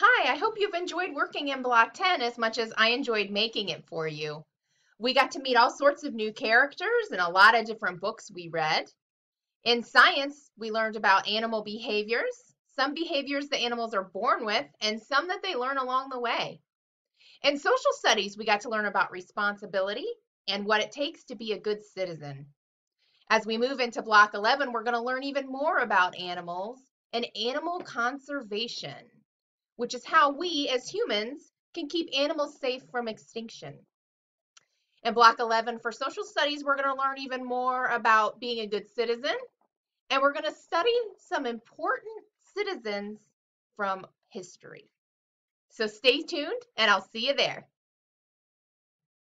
Hi, I hope you've enjoyed working in Block 10 as much as I enjoyed making it for you. We got to meet all sorts of new characters and a lot of different books we read. In science, we learned about animal behaviors, some behaviors the animals are born with, and some that they learn along the way. In social studies, we got to learn about responsibility and what it takes to be a good citizen. As we move into Block 11, we're going to learn even more about animals and animal conservation, which is how we as humans can keep animals safe from extinction. In Block 11 for social studies, we're going to learn even more about being a good citizen, and we're going to study some important citizens from history. So stay tuned, and I'll see you there.